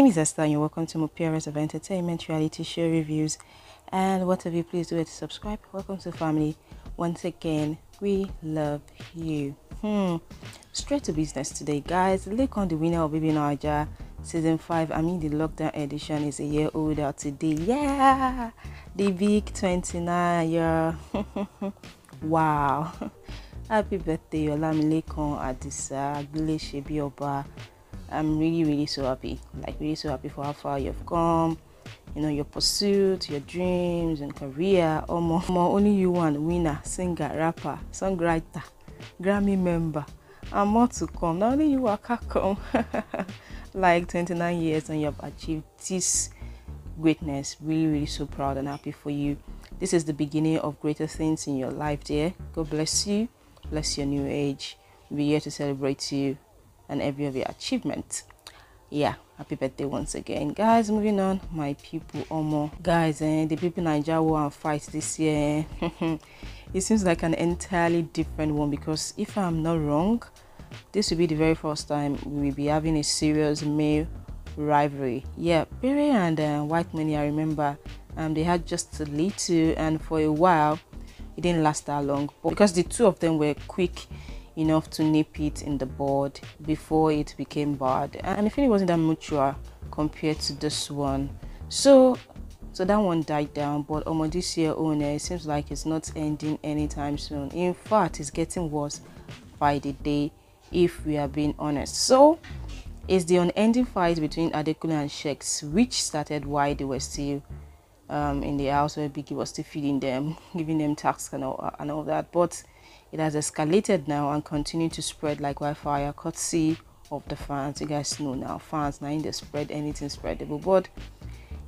name is Esther and you're welcome to Mupiaras of Entertainment Reality Show Reviews. And whatever you please do it to subscribe. Welcome to family. Once again, we love you. Hmm. Straight to business today, guys. Look on the winner of BBNaija season 5. I mean, the lockdown edition is a year older today. Yeah, the big 29 year. wow. Happy birthday, Olamilekan Adisa Agbile Oba. I'm really, really so happy. Like, really so happy for how far you've come. You know, your pursuit, your dreams, and career. Or more, more only you one winner, singer, rapper, songwriter, Grammy member, and more to come. Not only you are come. like 29 years and you have achieved this greatness. Really, really so proud and happy for you. This is the beginning of greater things in your life, dear. God bless you. Bless your new age. Be here to celebrate you and every of your achievements. Yeah, happy birthday once again, guys. Moving on, my people, Omo, guys, eh, the people Nigeria war and fight this year. it seems like an entirely different one because if I'm not wrong, this will be the very first time we will be having a serious male rivalry. Yeah, Pere and uh, White Money, I remember, um, they had just a little, and for a while, it didn't last that long. But because the two of them were quick enough to nip it in the bud before it became bad, and I feel it wasn't that mature compared to this one. So, so that one died down. But um, this year, owner, it seems like it's not ending anytime soon. In fact, it's getting worse by the day if we are being honest. So it's the unending fight between Adekunle and Sheggz, which started while they were still um, in the house where Biggie was still feeding them, giving them tasks and all, and all that. But it has escalated now and continued to spread like wildfire, courtesy of the fans. You guys know now, fans now in the spread anything spreadable. But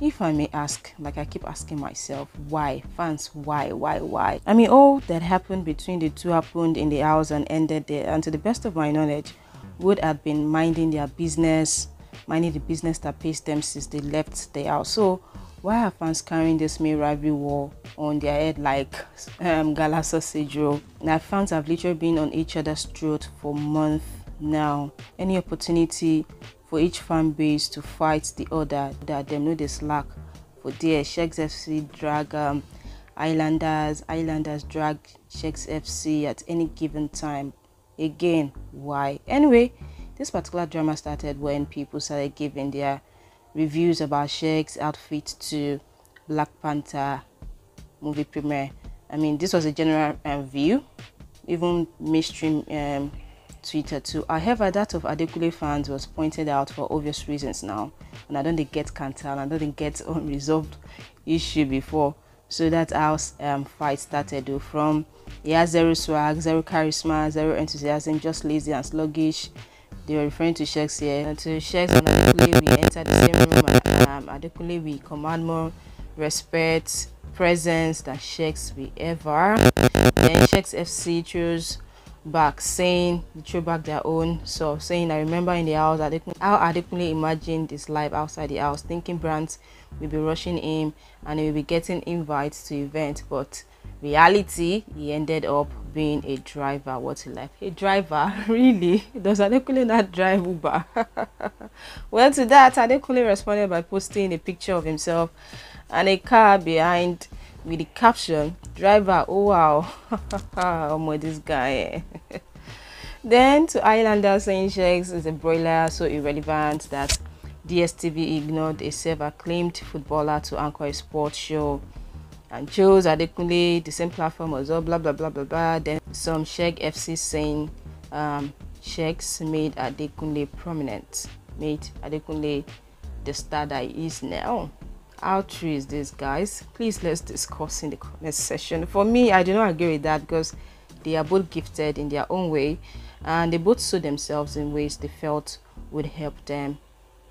if I may ask, like I keep asking myself, why? Fans, why, why, why? I mean, all that happened between the two happened in the house and ended there. And to the best of my knowledge, would have been minding their business, minding the business that pays them since they left the house. So, why are fans carrying this male rivalry war on their head like um, gala sausage roll? Now, fans have literally been on each other's throat for months now. Any opportunity for each fan base to fight the other that them know they slack for their Sheggz FC drag um, Islanders, Islanders drag Sheggz FC at any given time. Again, why? Anyway, this particular drama started when people started giving their reviews about Sheggz' outfit to Black Panther movie premiere. I mean, this was a general uh, view, even mainstream um, Twitter too. However, that of Adekunle fans was pointed out for obvious reasons now. And I don't think get Cantal, I don't get unresolved issue before. So that house um, fight started though, from he has zero swag, zero charisma, zero enthusiasm, just lazy and sluggish. They were referring to Sheggz here. And to Sheggz and Adekunle, we enter the same room. Um, Adekunle, we command more respect, presence than we ever. Then Sheggz FC chose back saying they threw back their own so saying i remember in the house that how Adekunle imagined this life outside the house thinking brands will be rushing him and he will be getting invites to events but reality he ended up being a driver. What he left a driver really? Does adekunle not drive uber? Well to that adekunle responded by posting a picture of himself and a car behind with the caption driver oh wow. Oh this guy eh? then to Islander saying Sheggz is a broiler so irrelevant that DSTV ignored a self-acclaimed footballer to anchor a sports show and chose Adekunle the same platform as well blah blah blah blah blah. Then some Shek FC saying um Sheggz made Adekunle prominent made Adekunle the star that he is now. How true is this guys? Please let's discuss in the comment section. For me i do not agree with that because they are both gifted in their own way and they both saw themselves in ways they felt would help them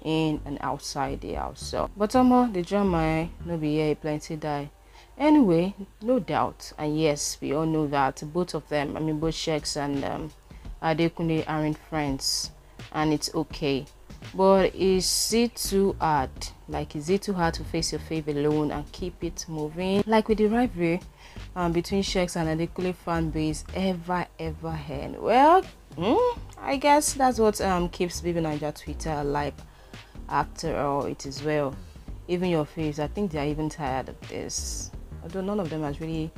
in and outside the house. So but um, the drama no be here plenty die anyway no doubt and yes we all know that both of them i mean both Sheggz and um Adekunle aren't friends and it's okay. But is it too hard? Like is it too hard to face your faith alone and keep it moving? Like with the rivalry um, between Sheggz and Adekunle fan base ever ever end. Well mm, I guess that's what um keeps BBNaija Twitter alive after all it is well. Even your face i think they are even tired of this although none of them has really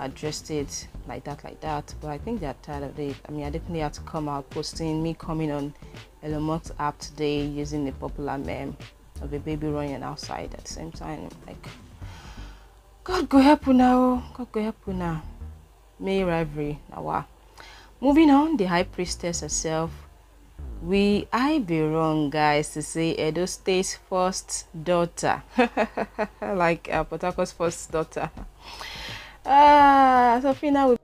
addressed it like that like that but i think they're tired of it. I mean i definitely had to come out posting me coming on Elon Musk's app today using the popular meme of a baby running outside at the same time. Like god go help you oh. now god go help you now may rivalry now moving on the high priestess herself we I be wrong guys to say Edo State's first daughter. Like uh, Port first daughter. Ah Safina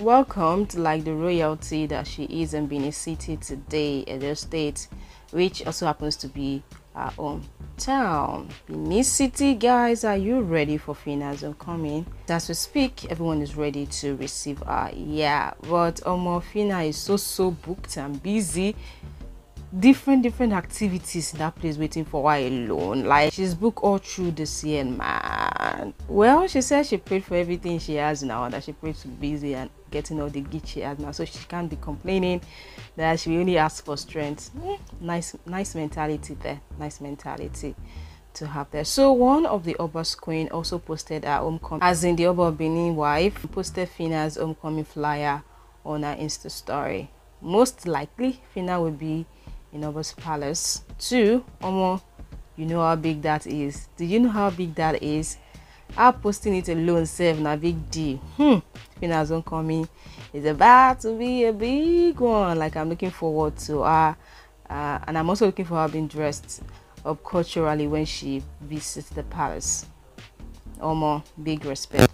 welcomed like the royalty that she is in Benin City today Edo State which also happens to be our own hometown. Benin City guys are you ready for Phyna's coming? As we speak everyone is ready to receive her yeah but Omo Phyna is so so booked and busy. Different different activities in that place waiting for her alone. Like she's booked all through this year man. Well she says she prayed for everything she has now that she prayed to busy and getting all the gifts she now so she can't be complaining that she only asks for strength mm, nice nice mentality there nice mentality to have there so one of the Oba's queen also posted her homecoming as in the Oba Benin wife posted Phyna's homecoming flyer on her insta story most likely Phyna will be in Oba's palace. Two, Omo, you know how big that is. Do you know how big that is? How posting it alone save na big deal. Hmm. Phyna's homecoming is about to be a big one. Like I'm looking forward to her. Uh, and I'm also looking for her being dressed up culturally when she visits the palace. Omo, big. Big respect.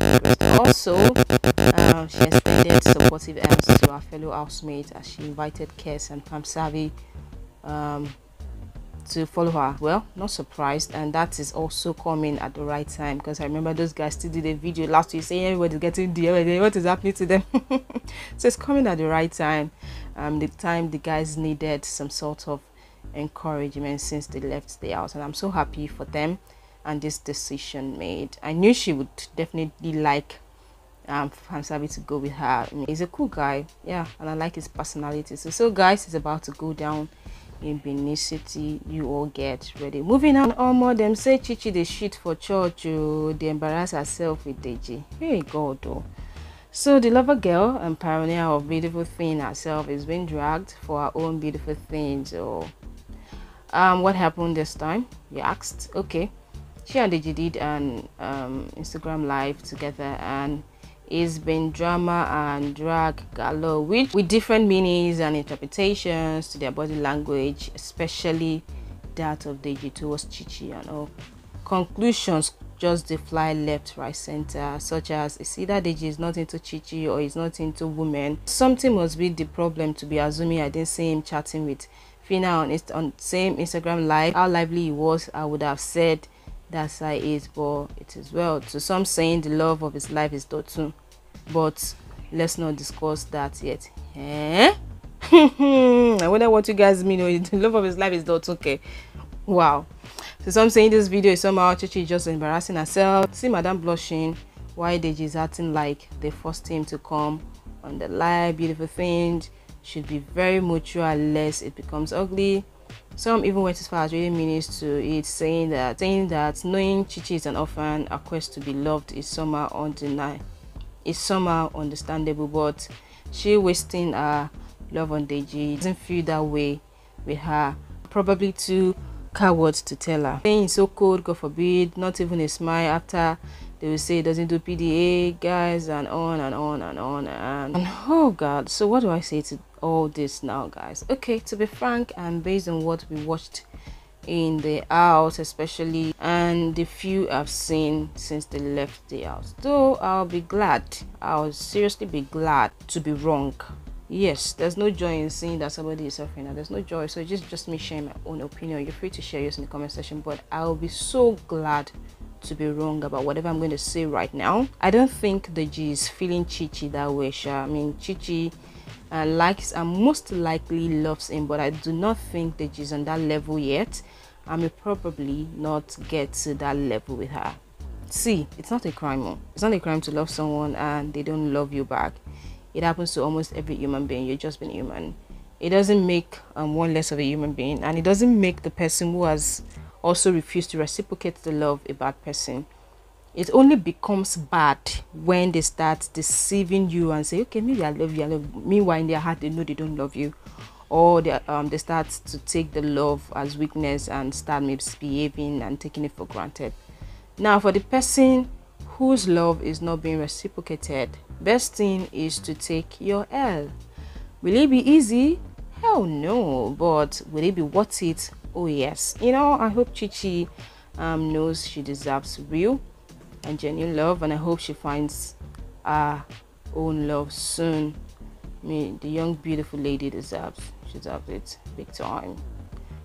Also, um, she extended supportive hands to her fellow housemates as she invited Kess and Pharmsavi um, to follow her. Well, not surprised, and that is also coming at the right time because I remember those guys still did a video last week saying everybody's getting the what is happening to them. so it's coming at the right time. Um, the time the guys needed some sort of encouragement since they left the house, and I'm so happy for them and this decision made. I knew she would definitely like um Pharmsavi to go with her. He's a cool guy, yeah, and I like his personality. So, so guys, it's about to go down in Benin City, you all get ready. Moving on, Omo, them say Chichi the shit for church, oh, they embarrass herself with Deji. Hey God, oh. So the lover girl and pioneer of beautiful thing herself is being dragged for her own beautiful things. Oh, um, what happened this time? You asked. Okay, she and Deji did an um Instagram live together and it's been drama and drag galore with, with different meanings and interpretations to their body language, especially that of Deji towards Chichi and all. Conclusions just the fly left, right, center, such as it's either Deji is not into Chichi or is not into women. Something must be the problem to be assuming I didn't see him chatting with Phyna on, on same Instagram live. How lively he was, I would have said that's how it is but it is well to some saying the love of his life is Dotun but let's not discuss that yet. Eh? I wonder what you guys mean the love of his life is not okay. Wow. So some saying this video is somehow Chichi just embarrassing herself. See madam blushing. Why Deji is acting like they forced him to come on the live? Beautiful thing. Should be very mature unless it becomes ugly. Some even went as far as reading meanings to it, saying that saying that knowing Chichi is an orphan, a quest to be loved is somehow undeniable, is somehow understandable. But she wasting her love on Deji doesn't feel that way with her. Probably too coward to tell her. Saying so cold, God forbid, not even a smile after they will say it doesn't do PDA, guys, and on and on and on and, and oh god. So what do I say to all this now guys okay to be frank and based on what we watched in the house especially and the few i've seen since they left the house. Though i'll be glad i'll seriously be glad to be wrong. Yes there's no joy in seeing that somebody is suffering now. There's no joy so just just me sharing my own opinion. You're free to share yours in the comment section but i'll be so glad to be wrong about whatever i'm going to say right now. I don't think Deji is feeling chichi that way sure i mean chichi uh, likes and most likely loves him but i do not think that she's on that level yet. I may probably not get to that level with her. See it's not a crime oh. it's not a crime to love someone and they don't love you back. It happens to almost every human being. You're just being human. It doesn't make um, one less of a human being and it doesn't make the person who has also refused to reciprocate the love a bad person it only becomes bad when they start deceiving you and say okay maybe i love you i love you. meanwhile in their heart they know they don't love you. Or they, um, they start to take the love as weakness and start misbehaving and taking it for granted. Now for the person whose love is not being reciprocated best thing is to take your l. Will it be easy? Hell no but will it be worth it? Oh yes. You know i hope chichi um, knows she deserves real and genuine love and i hope she finds her own love soon. I mean, the young beautiful lady deserves she deserves it big time.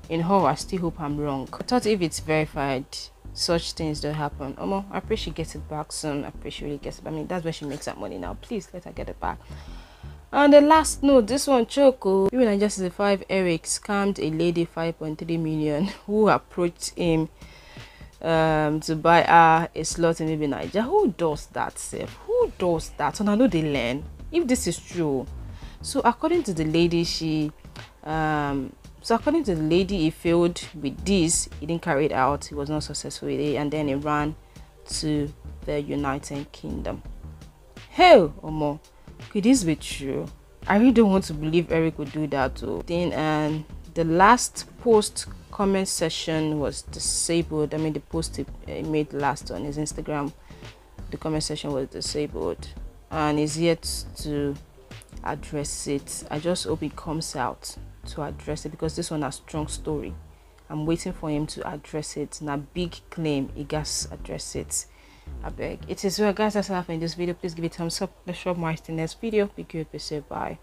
In her i still hope i'm wrong. I thought if it's verified such things don't happen. Omo, i pray she gets it back soon. I pray she really gets it i mean that's where she makes that money now. Please let her get it back. On the last note, this one Choco, even I just five Eric scammed a lady 5.3 million who approached him um to buy her a slot in maybe Niger. Who does that, Seth? Who does that? And I know they learn if this is true. So according to the lady, she um so according to the lady, he failed with this. He didn't carry it out. He was not successful with it, and then he ran to the United Kingdom. Hell, Omo could this be true i really don't want to believe eric would do that too then and the last post comment section was disabled i mean the post he made last on his instagram the comment section was disabled and he's yet to address it i just hope he comes out to address it because this one has strong story i'm waiting for him to address it Now, big claim he gas address it I beg. It is well guys that's enough in this video. Please give it a thumbs up. Let's show more in the next video. Be good, be safe, bye.